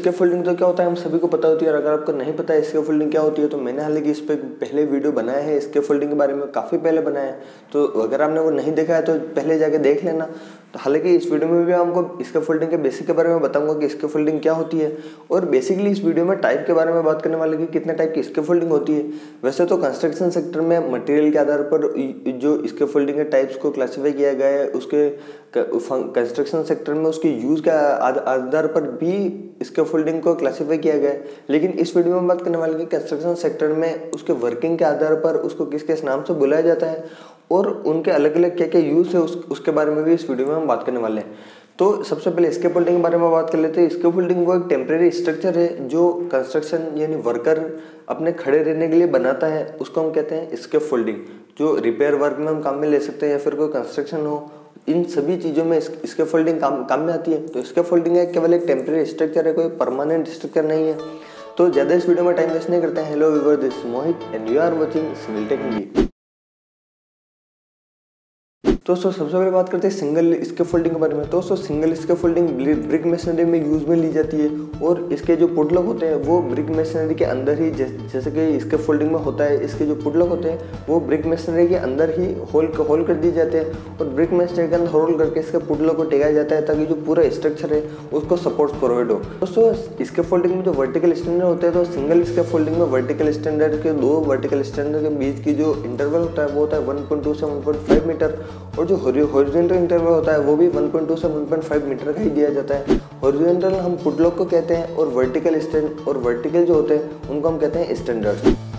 इसके फोल्डिंग तो क्या होता है, हम सभी को पता होती है, और अगर आपको नहीं पता है इसके फोल्डिंग क्या होती है तो मैंने हालाँकि इस पर पहले वीडियो बनाया है, इसके फोल्डिंग के बारे में काफ़ी पहले बनाया है। तो अगर आपने वो नहीं देखा है तो पहले जाके देख लेना। तो हालाँकि इस वीडियो में भी आपको इसके फोल्डिंग के बेसिक के बारे में बताऊँगा कि इसके फोल्डिंग क्या होती है, और बेसिकली इस वीडियो में टाइप के बारे में बात करने वाले कि कितने टाइप की इसके फोल्डिंग होती है। वैसे तो कंस्ट्रक्शन सेक्टर में मटेरियल के आधार पर जो इसके फोल्डिंग के टाइप्स को क्लासीफाई किया गया है, उसके कंस्ट्रक्शन सेक्टर में उसके यूज़ के आधार पर भी इसके फोल्डिंग को क्लासीफाई किया गया है। लेकिन इस वीडियो में बात करने वाले कि कंस्ट्रक्शन सेक्टर में उसके वर्किंग के आधार पर उसको किस किस नाम से बुलाया जाता है और उनके अलग अलग क्या क्या यूज़ है उस, उसके बारे में भी इस वीडियो में हम बात करने वाले हैं। तो सबसे पहले इसके फोल्डिंग के बारे में बात कर लेते हैं। इसके फोल्डिंग वो एक टेम्प्रेरी स्ट्रक्चर है जो कंस्ट्रक्शन यानी वर्कर अपने खड़े रहने के लिए बनाता है। उसको हम कहते हैं इसके फोल्डिंग जो रिपेयर वर्क में हम काम में ले सकते हैं या फिर कोई कंस्ट्रक्शन हो इन सभी चीज़ों में इसके फोल्डिंग काम काम में आती है। तो इसके फोल्डिंग है केवल एक टेम्प्रेरी स्ट्रक्चर है, कोई परमानेंट स्ट्रक्चर नहीं है। तो ज़्यादा इस वीडियो में टाइम वेस्ट नहीं करते हैं। Hello viewers this Mohit and you are watching civil technique दोस्तों, सबसे पहले बात करते हैं सिंगल स्के फोल्डिंग के बारे में। दोस्तों सिंगल स्के फोल्डिंग ब्रिक मशीनरी में यूज़ में ली जाती है और इसके जो पुडलक होते हैं, वो ब्रिक मशीनरी के अंदर ही जैसे कि इसके फोल्डिंग में होता है, इसके जो पुडलक होते हैं, वो ब्रिक मशीनरी के अंदर ही होल होल कर दिए जाते हैं और ब्रिक मशीनरी के अंदर होल करके इसके पुडलक को टेकाया जाता है ताकि जो पूरा स्ट्रक्चर है, उसको सपोर्ट प्रोवाइड हो। दोस्तों इसके फोल्डिंग में जो वर्टिकल स्टैंडर्ड होते हैं तो सिंगल इसके फोल्डिंग में वर्टिकल स्टैंडर्ड के दो वर्टिकल स्टैंडर्ड के बीच की जो इंटरवल होता है, वो होता है वन से वन मीटर और जो हॉरिजॉन्टल इंटरवल होता है, वो भी 1.2 से 1.5 मीटर का ही दिया जाता है। हॉरिजॉन्टल हम फुटलॉक को कहते हैं और वर्टिकल स्टैंड और वर्टिकल जो होते हैं, उनको हम कहते हैं स्टैंडर्ड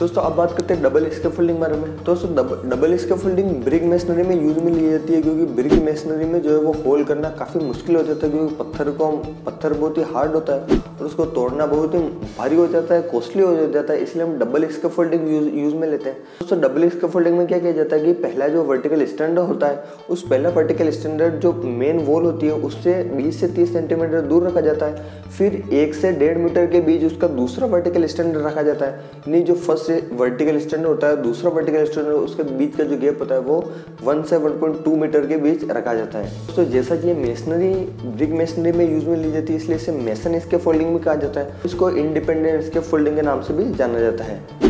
दोस्तों, अब बात करते हैं डबल स्केफोल्डिंग बारे में। दोस्तों डबल स्केफोल्डिंग ब्रिक मशीनरी में यूज़ में ली जाती है क्योंकि ब्रिक मशीनरी में जो है वो होल करना काफ़ी मुश्किल हो जाता है क्योंकि पत्थर को, पत्थर बहुत ही हार्ड होता है और उसको तोड़ना बहुत ही भारी हो जाता है कॉस्टली हो जाता है, इसलिए हम डबल स्केफोल्डिंग यूज़ यूज़ में लेते हैं। दोस्तों डबल स्केफोल्डिंग में क्या किया जाता है कि पहला जो वर्टिकल स्टैंडर्ड होता है, उस पहला वर्टिकल स्टैंडर्ड जो मेन वॉल होती है, उससे बीस से तीस सेंटीमीटर दूर रखा जाता है। फिर एक से डेढ़ मीटर के बीच उसका दूसरा वर्टिकल स्टैंडर्ड रखा जाता है। यानी जो फ़र्स्ट से वर्टिकल स्टैंड होता है, दूसरा वर्टिकल स्टैंड उसके बीच का जो गैप होता है, वो वन से वन पॉइंट टू मीटर के बीच रखा जाता है। तो जैसा कि ये मेसनरी ब्रिक मेसनरी में यूज़ में ली जाती है, इसलिए इसे मेसन इसके फोल्डिंग में कहा जाता है। इसको इंडिपेंडेंट इसके फोल्डिंग के नाम से भी जाना जाता है।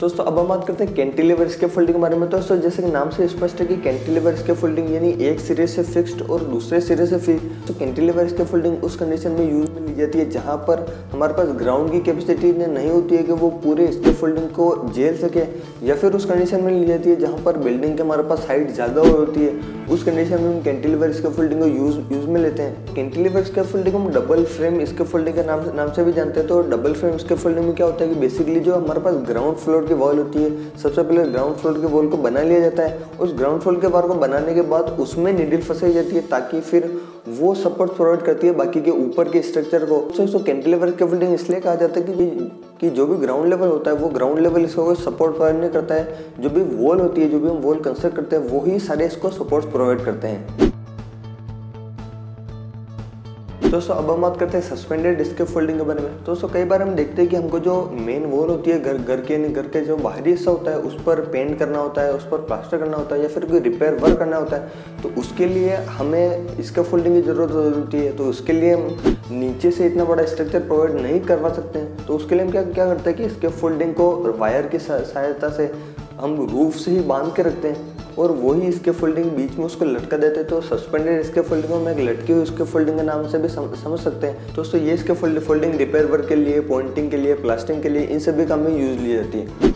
दोस्तों, अब हम बात करते हैं कैंटिलीवर इसके फोल्डिंग के बारे में। दोस्तों, जैसे कि नाम से स्पष्ट है कि कैंटिलीवर इसके फोल्डिंग यानी एक सिरे से फिक्स्ड और दूसरे सिरे से फिक्स तो कैंटिलीवर इसके फोल्डिंग उस कंडीशन में यूज़ में ली जाती है जहाँ पर हमारे पास ग्राउंड की कैपेसिटी इतनी नहीं होती है कि वो पूरे इसके फोल्डिंग को झेल सके, या फिर उस कंडीशन में ली जाती है जहाँ पर बिल्डिंग के हमारे पास हाइट ज़्यादा होती है। उस कंडीशन में हम कैंटिलीवर इसके फोल्डिंग को यूज़ यूज़ में लेते हैं। कैंटिलीवर इसके फोल्डिंग हम डबल फ्रेम इसके फोल्डिंग के नाम नाम से भी जानते हैं। तो डबल फ्रेम इसके फोल्डिंग में क्या होता है कि बेसिकली जो हमारे पास ग्राउंड फ्लोर की वॉल होती है। सबसे पहले ग्राउंड फ्लोर के वॉल को बना लिया जाता है। उस ग्राउंड फ्लोर के वार को बनाने के बाद उसमें निडिल फंसाई जाती है ताकि फिर वो सपोर्ट प्रोवाइड करती है बाकी के ऊपर के स्ट्रक्चर को। तो इसको कैंटिलीवर के बिल्डिंग इसलिए कहा जाता है कि कि जो भी ग्राउंड लेवल होता है, वो ग्राउंड लेवल इसको सपोर्ट प्रोवाइड नहीं करता है। जो भी वॉल होती है, जो भी हम वॉल कंस्ट्रक्ट करते हैं, वो ही सारे इसको सपोर्ट प्रोवाइड करते हैं। दोस्तों, अब हम बात करते हैं सस्पेंडेड डिस्क फोल्डिंग के बारे में। दोस्तों, कई बार हम देखते हैं कि हमको जो मेन वॉल होती है, घर घर के घर के जो बाहरी हिस्सा होता है, उस पर पेंट करना होता है, उस पर प्लास्टर करना होता है या फिर कोई रिपेयर वर्क करना होता है तो उसके लिए हमें इसके फोल्डिंग की ज़रूरत होती है तो उसके लिए हम नीचे से इतना बड़ा स्ट्रक्चर प्रोवाइड नहीं करवा सकते हैं। तो उसके लिए हम क्या क्या करते हैं कि इसके फोल्डिंग को वायर की सहायता से हम रूफ से ही बाँध के रखते हैं। और वही इसके फोल्डिंग बीच में उसको लटका देते तो सस्पेंडेड इसके फोल्डिंग में एक लटकी हुई इसके फोल्डिंग के नाम से भी सम, समझ सकते हैं। दोस्तों ये इसके फोल्डिंग रिपेयर वर्क के लिए पॉइंटिंग के लिए प्लास्टिंग के लिए इन सभी काम में यूज़ ली जाती है।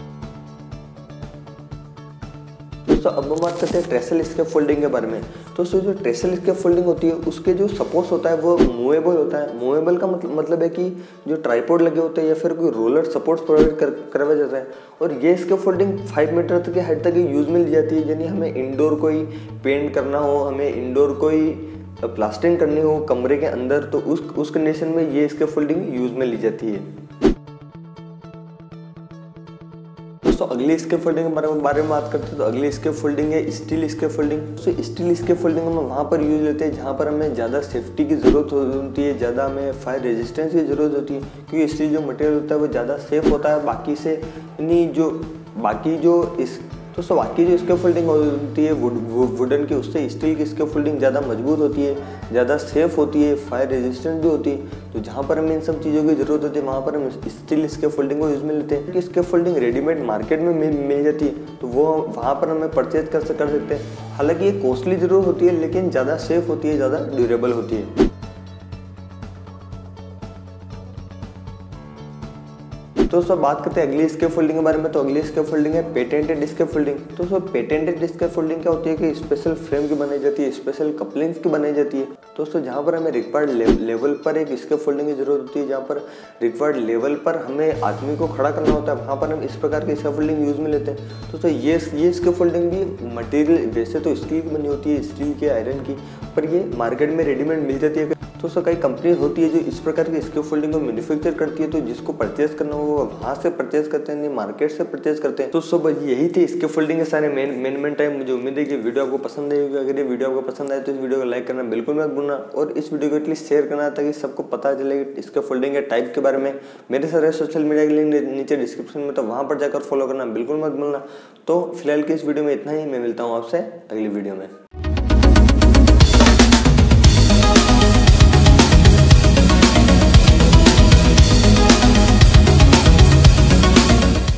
दोस्तों अब हम बात करते हैं ट्रेसल इसके फोल्डिंग के बारे में। तो दोस्तों जो ट्रेसल इसके फोल्डिंग होती है, उसके जो सपोर्ट्स होता है, वो मूवेबल होता है। मूवेबल का मतलब है कि जो ट्राईपोर्ड लगे होते हैं या फिर कोई रोलर सपोर्ट्स प्रोवाइड कर करवाया जाता है। और ये इसके फोल्डिंग फाइव मीटर तक की हाइट तक यूज़ में ली जाती है, यानी हमें इंडोर कोई पेंट करना हो, हमें इंडोर कोई प्लास्टिंग करनी हो कमरे के अंदर तो उस उस कंडीशन में ये इसके फोल्डिंग यूज़ में ली जाती है। दोस्तों, अगले इसके फोल्डिंग के बारे में बात करते हैं तो अगली इसके फोल्डिंग है स्टील इसके फोल्डिंग तो स्टील इसके फोल्डिंग हम वहाँ पर यूज़ लेते हैं, जहाँ पर हमें ज़्यादा सेफ्टी की ज़रूरत होती है, ज़्यादा हमें फायर रेजिस्टेंस की ज़रूरत होती है, क्योंकि स्टील जो मटेरियल होता है वो ज़्यादा सेफ़ होता है। बाकी से यानी जो बाकी जो इस दोस्तों बाकी जो इसके फोल्डिंग होती है वुड, वुडन की उससे स्टील की इसके फोल्डिंग ज़्यादा मज़बूत होती है ज़्यादा सेफ़ होती है फायर रेजिस्टेंट भी होती है। तो जहाँ पर हमें इन सब चीज़ों की ज़रूरत होती है वहाँ पर हम स्टील इसके फोल्डिंग को यूज़ में लेते हैं। कि इसके फोल्डिंग रेडीमेड मार्केट में मिल जाती है तो वो वहाँ पर हमें परचेज कर कर सकते हैं। हालाँकि ये कॉस्टली ज़रूर होती है लेकिन ज़्यादा सेफ़ होती है ज़्यादा ड्यूरेबल होती है। तो सब बात करते हैं अगली स्केप फोल्डिंग के बारे में। तो अगली स्केप फोल्डिंग है पेटेंटेड स्केप फोल्डिंग दोस्तों पेटेंटेड स्केप फोल्डिंग क्या होती है कि स्पेशल फ्रेम की बनाई जाती है स्पेशल कपलिंग्स की बनाई जाती है। दोस्तों, जहाँ पर हमें रिक्वायर्ड लेवल पर एक स्केप फोल्डिंग की ज़रूरत होती है, जहाँ पर रिक्वायर्ड लेवल पर हमें आदमी को खड़ा करना होता है, वहाँ पर हम इस प्रकार की स्केप फोल्डिंग यूज़ में लेते हैं। दोस्तों, ये ये स्केप फोल्डिंग भी मटेरियल वैसे तो स्टील की बनी होती है स्टील के आयरन की। पर ये मार्केट में रेडीमेड मिल जाती है। तो सर कई कंपनी होती है जो इस प्रकार की स्किप फोल्डिंग को मैन्युफैक्चर करती है तो जिसको परचेज करना हो, वो वहाँ से परचेज करते हैं मार्केट से परचेज करते हैं। तो सब यही थी स्किप फोल्डिंग के सारे मेन मेन मेन टाइम मुझे उम्मीद है कि वीडियो आपको पसंद आएगी अगर ये वीडियो आपको पसंद आए तो इस वीडियो को लाइक करना बिल्कुल मत भूलना। और इस वीडियो को एटलीस्ट शेयर करना ताकि सबको पता चले इसके फोल्डिंग के टाइप के बारे में। मेरे सारे सोशल मीडिया के लिंक नीचे डिस्क्रिप्शन में तो वहाँ पर जाकर फॉलो करना बिल्कुल मत भूलना। तो फ़िलहाल की इस वीडियो में इतना ही। मैं मिलता हूँ आपसे अगली वीडियो में।